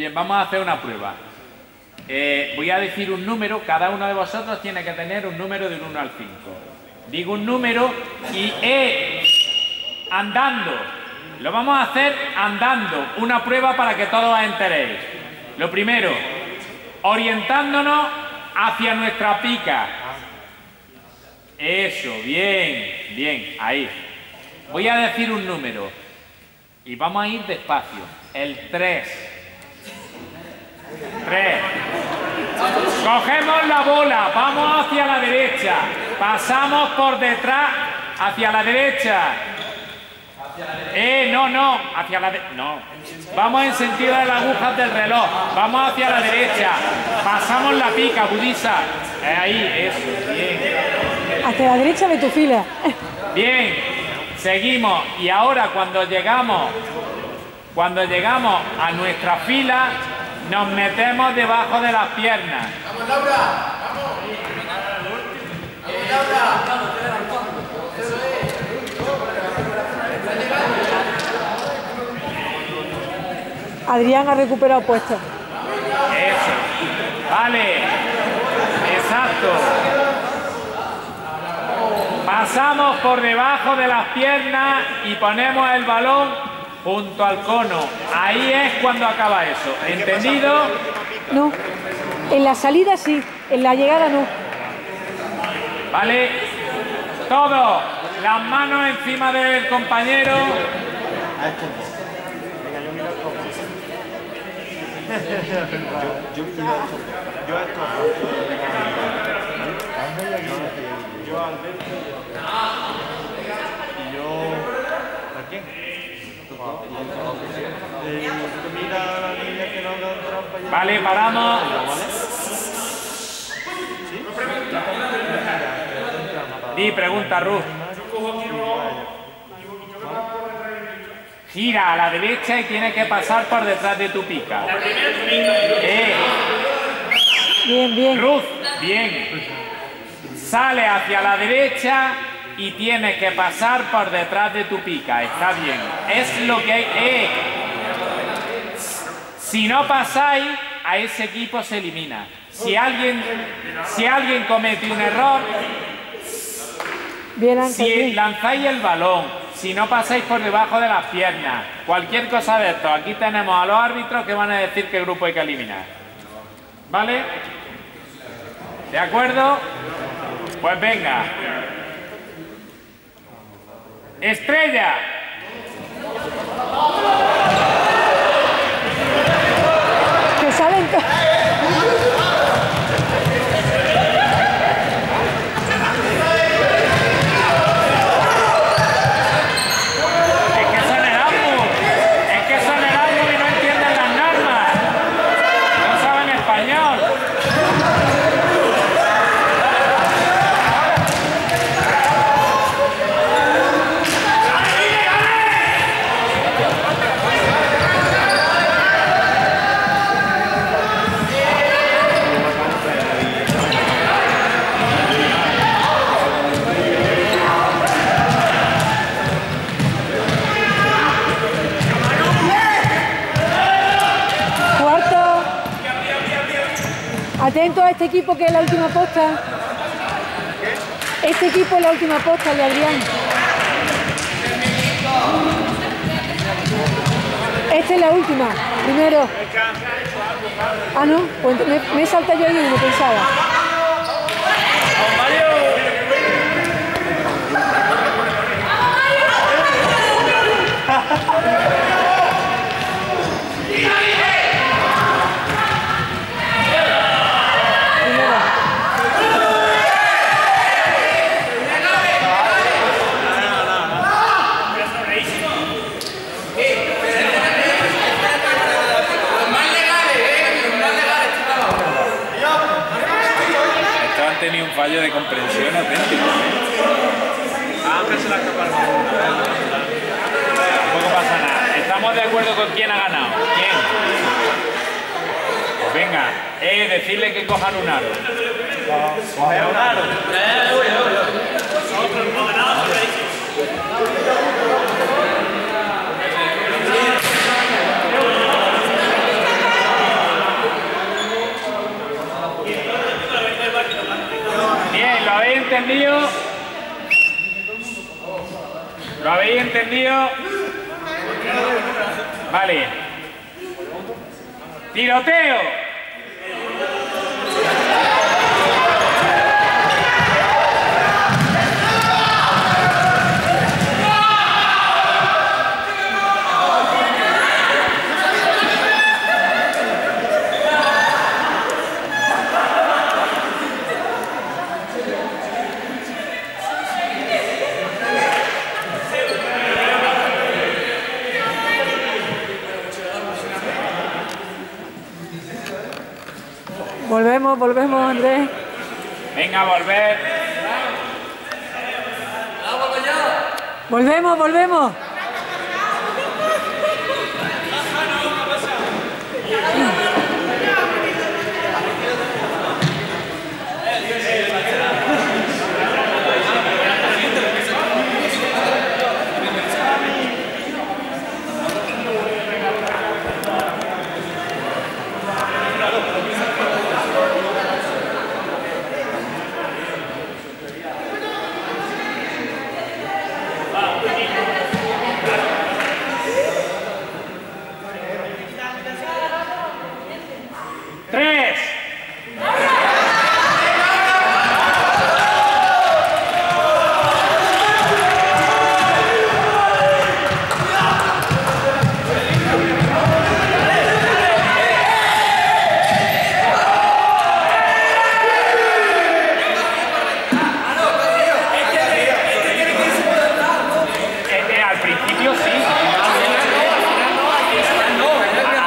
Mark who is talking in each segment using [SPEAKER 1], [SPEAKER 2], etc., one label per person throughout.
[SPEAKER 1] Bien, vamos a hacer una prueba. Eh, voy a decir un número, cada uno de vosotros tiene que tener un número del 1 al 5. Digo un número y E andando. Lo vamos a hacer andando, una prueba para que todos os enteréis. Lo primero, orientándonos hacia nuestra pica. Eso, bien, bien, ahí. Voy a decir un número y vamos a ir despacio. El 3. 3. Cogemos la bola, vamos hacia la derecha. Pasamos por detrás hacia la derecha. Eh, no, no, hacia la derecha. No. Vamos en sentido de las agujas del reloj. Vamos hacia la derecha. Pasamos la pica, Budisa. Eh, ahí, eso, bien.
[SPEAKER 2] Hacia la derecha de tu fila.
[SPEAKER 1] Bien, seguimos. Y ahora cuando llegamos, cuando llegamos a nuestra fila, nos metemos debajo de las piernas. ¡Vamos, Laura! ¡Vamos! Laura!
[SPEAKER 2] Adrián ha recuperado puesto.
[SPEAKER 1] Eso. Vale. Exacto. Pasamos por debajo de las piernas y ponemos el balón junto al cono. Ahí es cuando acaba eso. ¿Entendido?
[SPEAKER 2] No. En la salida sí, en la llegada no.
[SPEAKER 1] ¿Vale? Todo. Las manos encima del compañero. Yo, Vale, paramos. Di, pregunta Ruth. Gira a la derecha y tiene que pasar por detrás de tu pica. Eh.
[SPEAKER 2] Bien, bien.
[SPEAKER 1] Ruth, bien. Sale hacia la derecha y tiene que pasar por detrás de tu pica. Está bien. Es lo que hay. Eh. Si no pasáis, a ese equipo se elimina. Si alguien, si alguien comete un error, si lanzáis el balón, si no pasáis por debajo de las piernas, cualquier cosa de esto, aquí tenemos a los árbitros que van a decir qué grupo hay que eliminar. ¿Vale? ¿De acuerdo? Pues venga. Estrella.
[SPEAKER 2] Atento a este equipo que es la última posta. Este equipo es la última posta de Adrián. Esta es la última. Primero. Ah, no. Pues me, me salta yo y no pensaba.
[SPEAKER 1] fallo de comprensión auténtico. Tampoco pasa nada. ¿Estamos de acuerdo con quién ha ganado? ¿Quién? Pues venga, eh, decirle que cojan un aro. Coge un aro. entendido? Vale. Tiroteo.
[SPEAKER 2] Volvemos, volvemos, Andrés.
[SPEAKER 1] Venga, volver.
[SPEAKER 2] Volvemos, volvemos.
[SPEAKER 1] Tres. Este, al principio sí.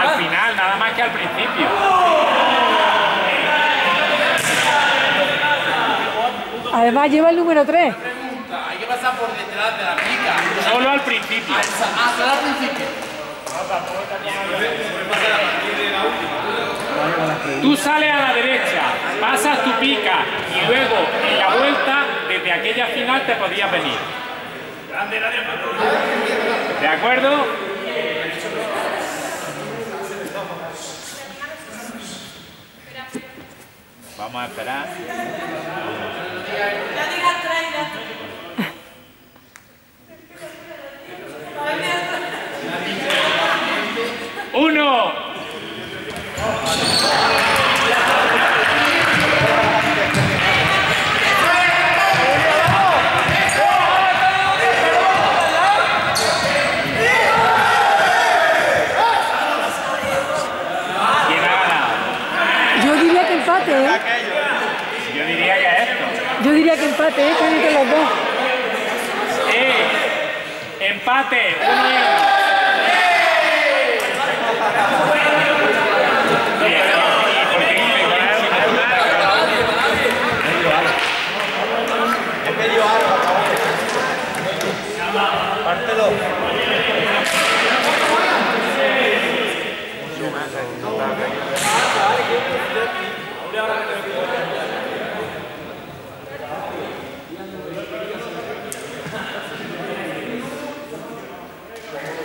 [SPEAKER 1] Al final, nada más que al principio.
[SPEAKER 2] Además lleva el número 3.
[SPEAKER 3] Hay que pasar por detrás de la pica.
[SPEAKER 1] Solo al principio.
[SPEAKER 3] Ah, solo al principio.
[SPEAKER 1] Tú sales a la derecha, pasas tu pica y luego en la vuelta, desde aquella final te podías venir. ¿De acuerdo? Vamos a esperar. Uno. ¿Quién ha ganado?
[SPEAKER 2] Yo diría que empate, ¿eh?
[SPEAKER 1] Yo diría que es esto.
[SPEAKER 2] Yo diría que empate, ¿eh? Están entre los dos.
[SPEAKER 1] Eh, empate, uno y uno.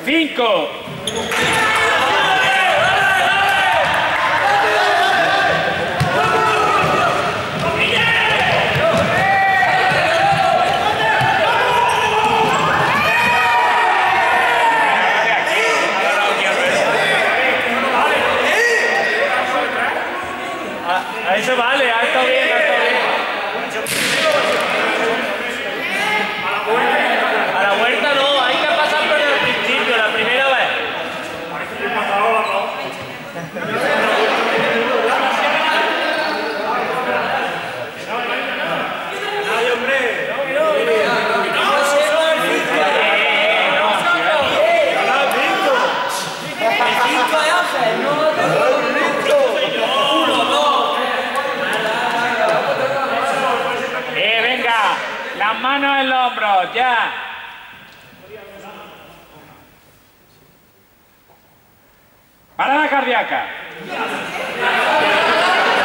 [SPEAKER 1] Bien, ¿y por qué no me Cinco. A eso vale, ha estado bien, ha estado bien. A la vuelta no, hay que pasar por el principio, la primera vez. Eh, venga, manos en los hombros, ya. Parada cardíaca.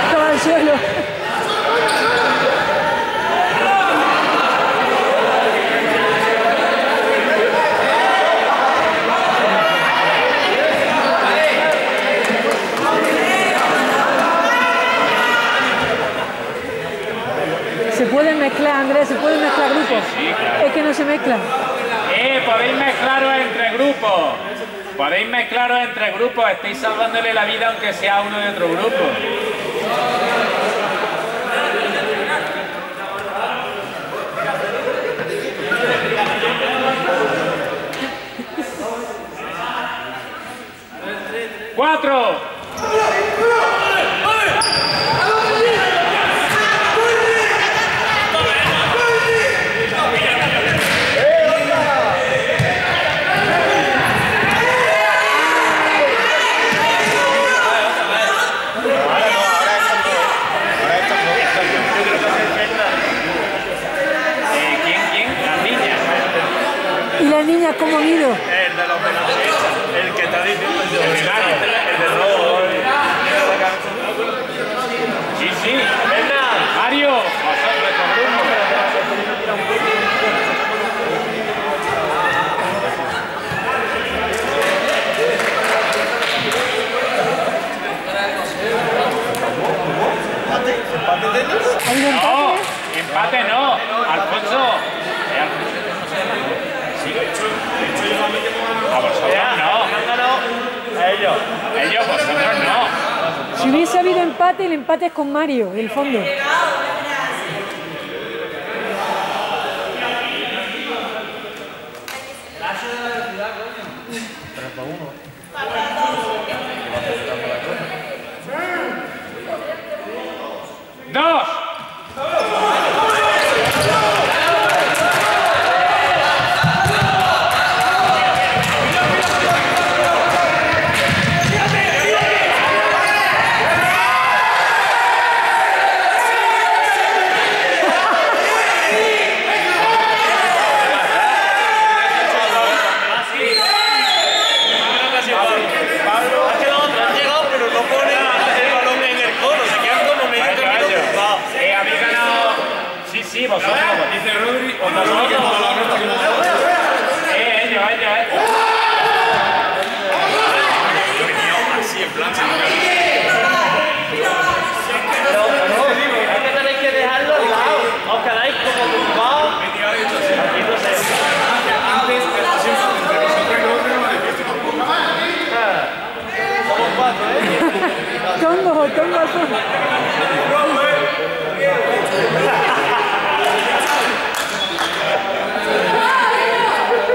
[SPEAKER 2] Estaba al suelo. Andrés, se pueden mezclar grupos.
[SPEAKER 1] sí, claro.
[SPEAKER 2] Es que no se mezclan.
[SPEAKER 1] Eh, podéis mezclaros entre grupos. Podéis mezclaros entre grupos. Estáis salvándole la vida aunque sea uno de otro grupo. Cuatro ¿Quién? ¿Quién? Las niñas.
[SPEAKER 2] ¿Y las niñas cómo han ido?
[SPEAKER 4] El de los penalistas, el que está diciendo yo.
[SPEAKER 1] El de Mario.
[SPEAKER 4] El de rojo.
[SPEAKER 1] Sí, sí. Mario. Vosotros, tu grupo.
[SPEAKER 2] ¿Ha habido
[SPEAKER 1] No,
[SPEAKER 2] empate?
[SPEAKER 1] empate no. Alfonso. Eh, Alfonso, no sé. Sí. A vosotros no.
[SPEAKER 4] A ellos.
[SPEAKER 1] Ellos, vosotros no.
[SPEAKER 2] Si hubiese habido empate, el empate es con Mario, del fondo.
[SPEAKER 1] Dos.
[SPEAKER 4] Pablo ha quedado atrás, ha llegado, pero no pone el balón en el cono. Se quedan como medio
[SPEAKER 1] Callo,
[SPEAKER 4] camino
[SPEAKER 1] callo.
[SPEAKER 4] cruzado.
[SPEAKER 1] Eh, habéis ganado. Sí, sí, vosotros.
[SPEAKER 4] Dice Rodri, o nosotros.
[SPEAKER 1] Eh, ellos, ellos, ellos.
[SPEAKER 4] Es que tenéis que dejarlo al lado. Os quedáis como tumbados. Aquí no sé. Somos cuatro, ¿eh?
[SPEAKER 2] Tongo, tongo azul.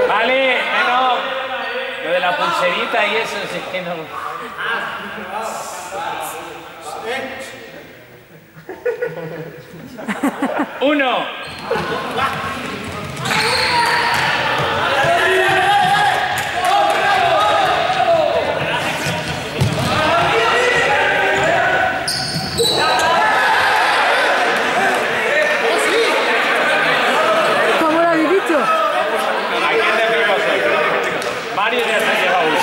[SPEAKER 1] Vale, no. Lo de la pulserita y eso, si es que no. Uno.
[SPEAKER 2] ¿Cómo lo habéis visto?
[SPEAKER 1] ¿A quién decís vosotros? Mario ya se lleva uno.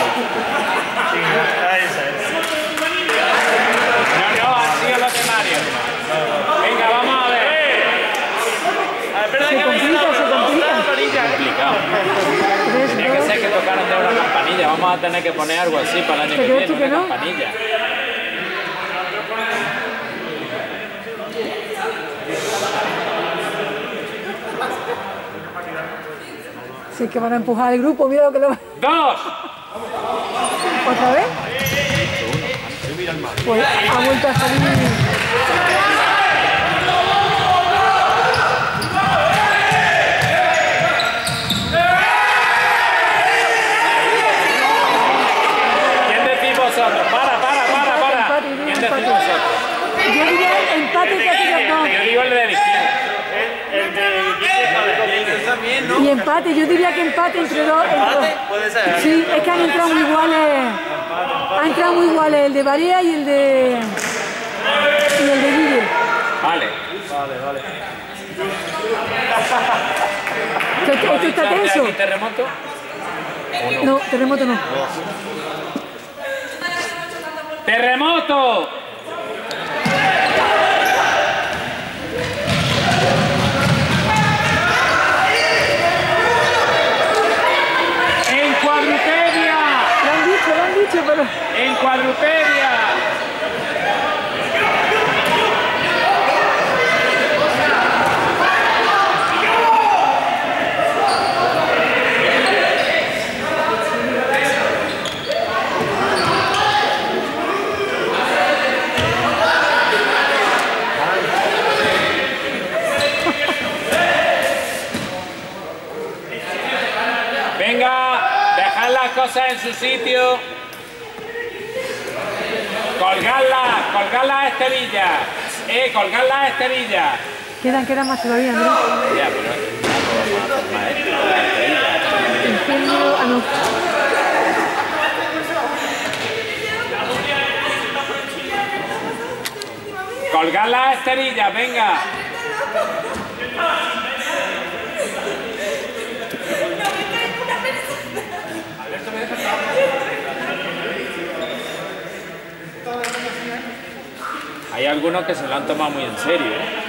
[SPEAKER 1] No, no, han sido los de Mario. Venga, vamos a ver.
[SPEAKER 4] Es verdad
[SPEAKER 2] Se
[SPEAKER 4] que habéis
[SPEAKER 2] complica,
[SPEAKER 4] ganado,
[SPEAKER 2] se
[SPEAKER 4] pero no,
[SPEAKER 2] complica.
[SPEAKER 4] una amarilla.
[SPEAKER 1] Complicado.
[SPEAKER 2] Tres,
[SPEAKER 1] Tenía que
[SPEAKER 2] dos.
[SPEAKER 1] ser que tocaran de una campanilla. Vamos a tener que poner algo así para el año
[SPEAKER 2] ¿Te
[SPEAKER 1] que viene, una
[SPEAKER 2] no?
[SPEAKER 1] campanilla.
[SPEAKER 2] Si es que van a empujar al grupo, mira lo que lo va.
[SPEAKER 1] ¡Dos!
[SPEAKER 2] ¿Otra vez? Pues ha vuelto a salir.
[SPEAKER 1] ¿Quién decís vosotros? Para, para, para, para.
[SPEAKER 2] Empate, yo digo
[SPEAKER 1] ¿Quién decís
[SPEAKER 2] empate.
[SPEAKER 1] vosotros?
[SPEAKER 2] Yo diría empate y casi no.
[SPEAKER 1] Yo digo el de la izquierda.
[SPEAKER 4] El de Guille también, ¿no?
[SPEAKER 2] Y empate, yo diría que empate entre dos. entre dos.
[SPEAKER 4] Empate, puede ser.
[SPEAKER 2] Sí, es que han entrado muy iguales. Han entrado muy iguales el de Barea y el de. Y el de Guille.
[SPEAKER 1] Vale.
[SPEAKER 2] Esto, esto está tenso.
[SPEAKER 1] terremoto?
[SPEAKER 2] No, terremoto no.
[SPEAKER 1] ¡Terremoto! ¡En cuadrupedia!
[SPEAKER 2] Lo han dicho, lo han dicho, pero.
[SPEAKER 1] ¡En cuadrupedia! en su sitio. Colgarla, colgar las esterillas. Eh, colgar las esterillas.
[SPEAKER 2] Quedan, quedan más todavía, Andrés.
[SPEAKER 1] Ya, pero
[SPEAKER 2] ah, no.
[SPEAKER 1] Las esterillas, venga. Hay algunos que se lo han tomado muy en serio. ¿eh?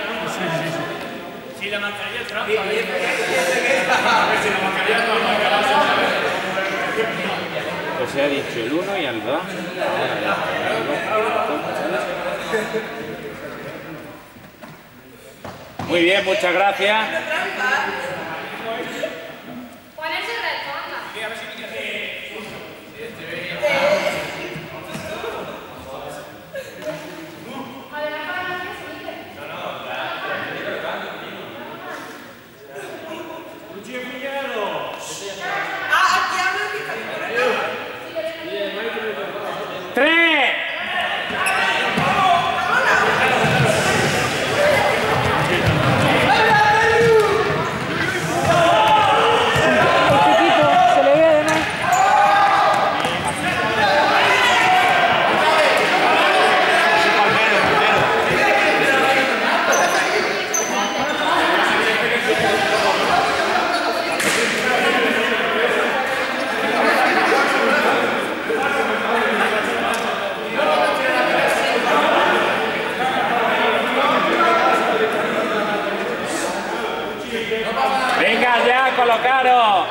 [SPEAKER 4] Si la mascarilla es trampa.
[SPEAKER 1] Pues se ha dicho el 1 y el 2. Muy bien, muchas gracias.
[SPEAKER 5] Anda.
[SPEAKER 1] ¡Tres!
[SPEAKER 2] Este equipo se le ve además.
[SPEAKER 1] Venga ya, colocaros.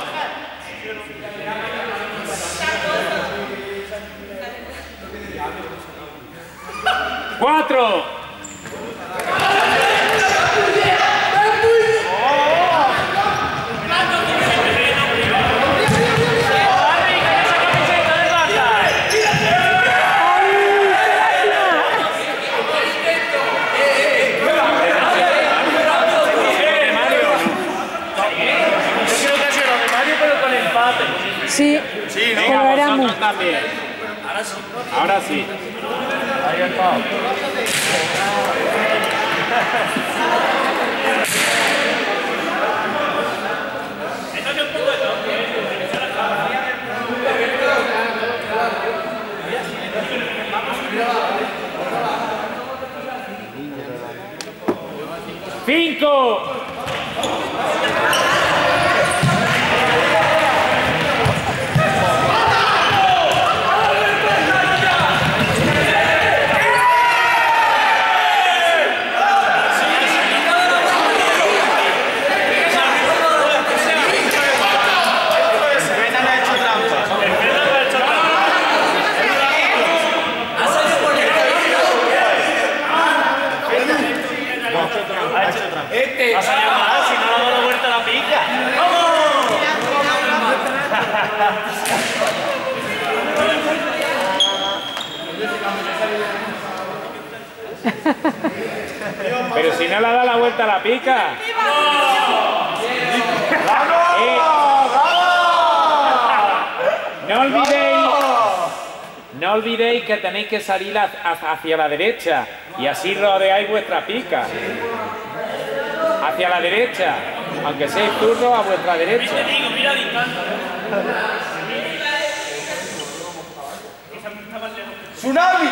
[SPEAKER 1] Cuatro.
[SPEAKER 4] ¡Barry, con esa camiseta de Barça!
[SPEAKER 2] ¡Ay, qué lástima!
[SPEAKER 1] ¿De Mario o no?
[SPEAKER 4] Pero.
[SPEAKER 2] Sí, como Erasmus.
[SPEAKER 1] vosotros también. Ahora sí.
[SPEAKER 4] Ahí está.
[SPEAKER 1] Cinco.
[SPEAKER 4] Vas a llamar, si no le damos vuelta a la pica.
[SPEAKER 1] Pero si no le da la vuelta a la pica. Eh, No olvidéis, no olvidéis que tenéis que salir ha- ha- hacia la derecha y así rodeáis vuestra pica. Hacia la derecha, aunque seáis turros a vuestra derecha.
[SPEAKER 3] ¡Tsunami!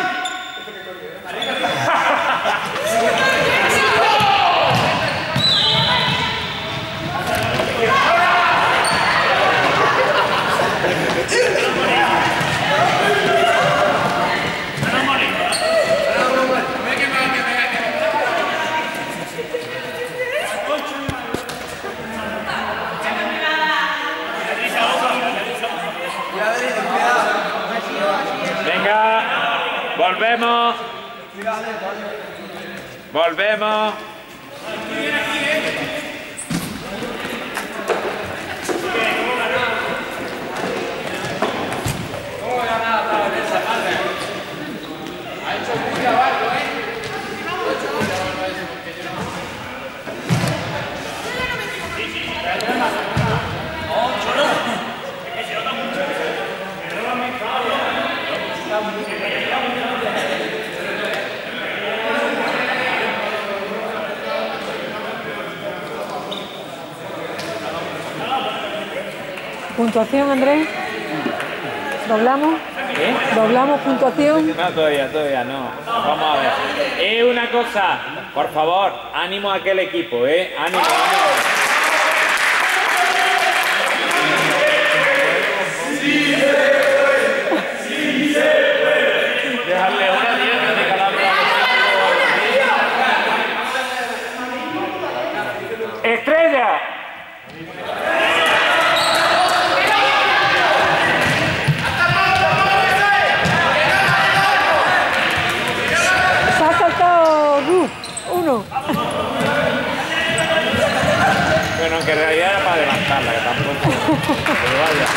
[SPEAKER 1] Volvemos. Volvemos.
[SPEAKER 2] Andrés. Doblamos.
[SPEAKER 1] ¿Eh?
[SPEAKER 2] Doblamos puntuación.
[SPEAKER 1] No, todavía, todavía no. Vamos a ver. Eh, una cosa, por favor, ánimo a aquel equipo, ¿eh? Ánimo, ánimo. Dejarle una dieta de Calabria. ¡Estrella!
[SPEAKER 2] Se ha saltado Ruth. Uno.
[SPEAKER 1] Bueno, aunque en realidad era para adelantarla, que tampoco. Pero vaya.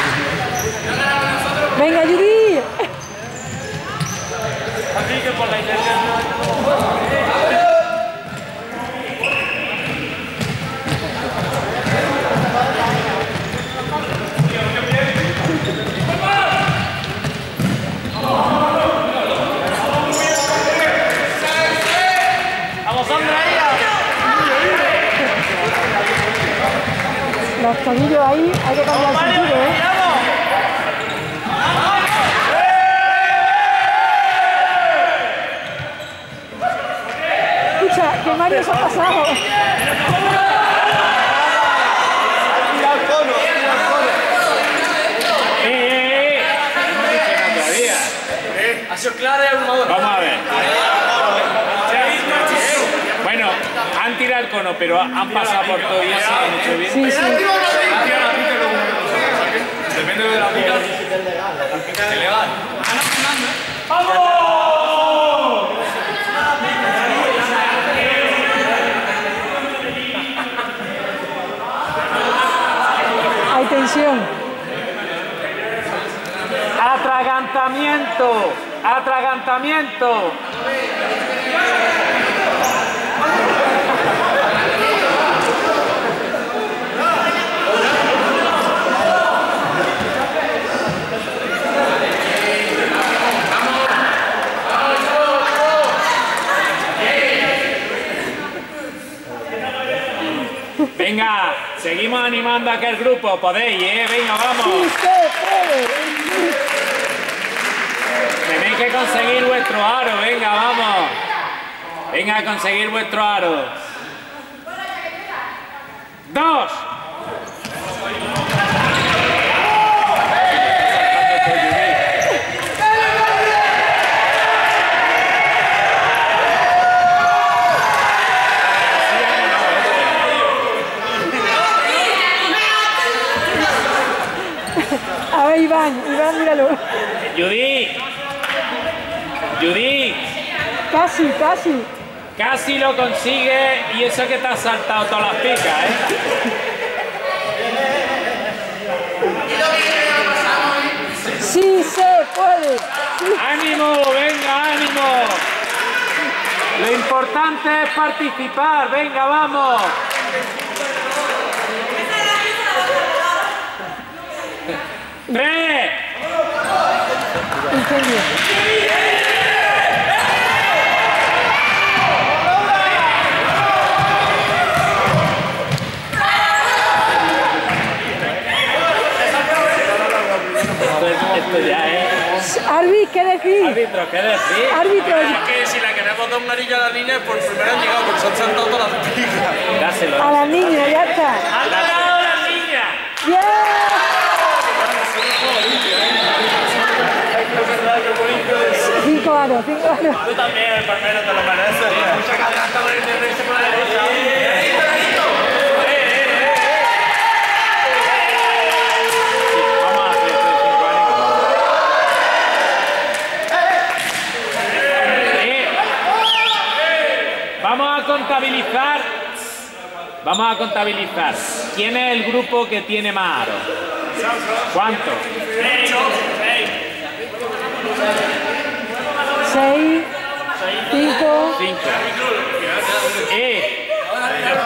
[SPEAKER 2] Venga, Judy.
[SPEAKER 4] Así que por la intención. ¡Vamos, Sandra!
[SPEAKER 2] Tobillos ahí, hay que cambiar el sentido, ¿eh? Escucha, que Mario se ha pasado.
[SPEAKER 1] ¡Eh, eh, eh!
[SPEAKER 3] Ha sido clara y abrumadora.
[SPEAKER 1] Vamos a ver. Cono, pero han pasado por todo y eso han hecho bien.
[SPEAKER 2] Sí, sí.
[SPEAKER 3] Depende de la pica. Es legal.
[SPEAKER 2] Hay tensión.
[SPEAKER 1] Atragantamiento, atragantamiento. Venga, seguimos animando a aquel grupo, podéis, ¿eh? Venga, vamos. Tenéis que conseguir vuestro aro, venga, vamos. Venga a conseguir vuestro aro. Dos.
[SPEAKER 2] A ver, Iván, Iván, míralo.
[SPEAKER 1] Judith. Judith.
[SPEAKER 2] Casi, casi.
[SPEAKER 1] Casi lo consigue y eso que te has saltado todas las picas, ¿eh?
[SPEAKER 2] Sí se puede. Sí.
[SPEAKER 1] ¡Ánimo! ¡Venga, ánimo! Lo importante es participar. ¡Venga, vamos! Es...
[SPEAKER 2] Arbi, ¿qué decir?
[SPEAKER 1] Árbitro, ¿qué decir?
[SPEAKER 2] Árbitro.
[SPEAKER 3] Que si la queremos dar un anillo a las niñas, por primero han llegado, porque se han saltado todas las picas.
[SPEAKER 1] Dáselo.
[SPEAKER 2] A la niña, ya está.
[SPEAKER 4] ¡Han ganado las niñas!
[SPEAKER 2] ¡Bien! Cinco años, cinco años.
[SPEAKER 4] Tú también, por menos te lo mereces. Muchas gracias por.
[SPEAKER 1] Eh, eh, eh. Vamos a contabilizar. Vamos a contabilizar. ¿Quién es el grupo que tiene más aros? ¿Cuánto?
[SPEAKER 2] 6, 5,
[SPEAKER 1] 5. ¡Eh!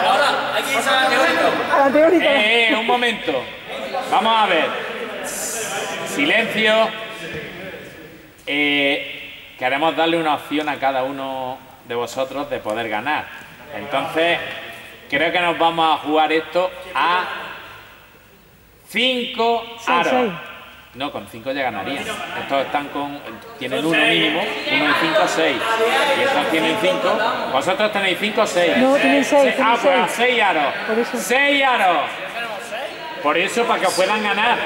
[SPEAKER 3] Ahora hay que irse a la teórica.
[SPEAKER 2] A la teórica.
[SPEAKER 1] Eh, eh, un momento. Vamos a ver. Silencio. Eh, queremos darle una opción a cada uno de vosotros de poder ganar. Entonces, creo que nos vamos a jugar esto a 5 aros.
[SPEAKER 2] Sí.
[SPEAKER 1] No, con 5 ya ganarían. Estos están con. tienen uno mínimo, uno y 5, 6. Y estos tienen 5. Vosotros tenéis 5 o 6.
[SPEAKER 2] No, tienen seis,
[SPEAKER 1] Ah,
[SPEAKER 2] tienen
[SPEAKER 1] pues a
[SPEAKER 2] seis.
[SPEAKER 1] 6 aros.
[SPEAKER 2] Por eso.
[SPEAKER 1] 6 aros. Por eso, para que os puedan ganar.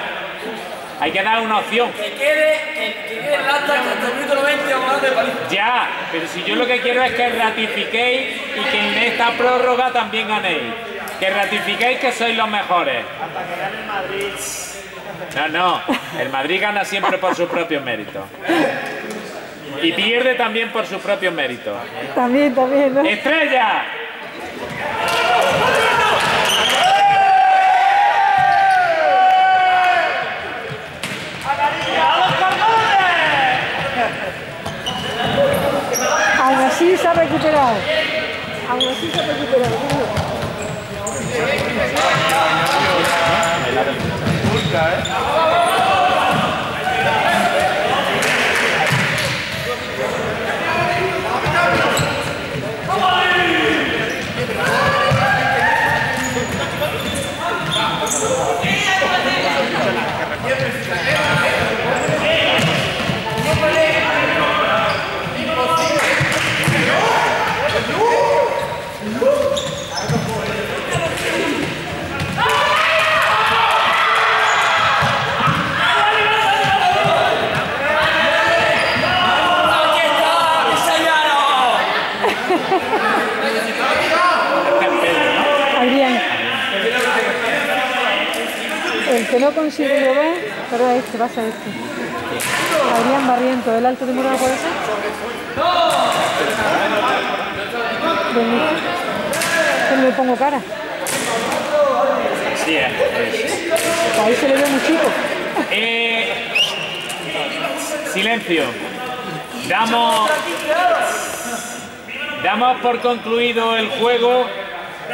[SPEAKER 1] Hay que dar una opción.
[SPEAKER 3] Que quede, que, que quede el acta que hasta el minuto 90 vamos a dar de paliza.
[SPEAKER 1] Ya, pero si yo lo que quiero es que ratifiquéis y que en esta prórroga también ganéis. Que ratifiquéis que sois los mejores. No, no, el Madrid gana siempre por sus propios méritos. Y pierde también por sus propios méritos.
[SPEAKER 2] También, también, ¿no?
[SPEAKER 1] ¡Estrella!
[SPEAKER 2] Aún así se ha recuperado. Aún así se ha recuperado. cái No consigue llover, pero es este, pasa este. Adrián Barriento, del Alto de Murano, ¿puede ser? No le pongo cara.
[SPEAKER 1] Sí, es.
[SPEAKER 2] Ahí se le ve muy chico.
[SPEAKER 1] Eh, silencio. Damos, damos por concluido el juego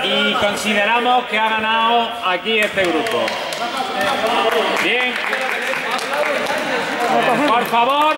[SPEAKER 1] y consideramos que ha ganado aquí este grupo. Bien. Por favor.